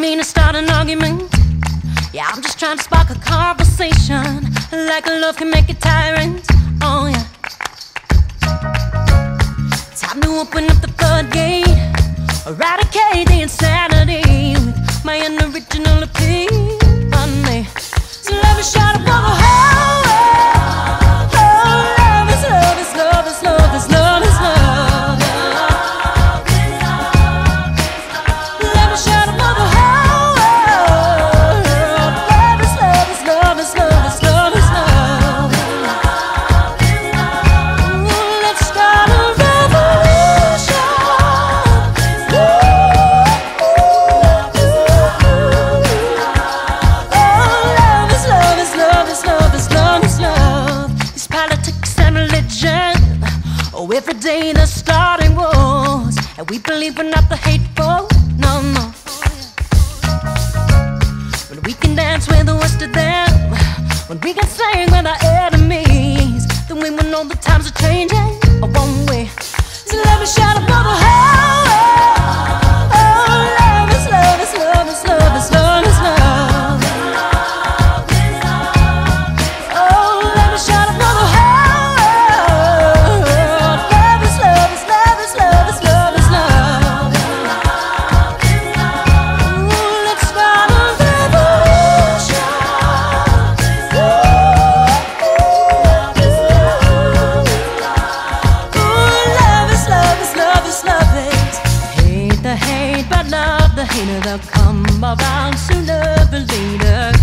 mean to start an argument. Yeah, I'm just trying to spark a conversation. Like a love can make it tyrant. Oh, yeah. Time to open up the floodgate. Eradicate the insanity with my unoriginal epiphany. Every day they're starting wars, and we believe we're not the hateful. No, no. When we can dance with the worst of them, when we can sing with our enemies, then we will know the times are changing. Won't we? So let me shout down sooner than later.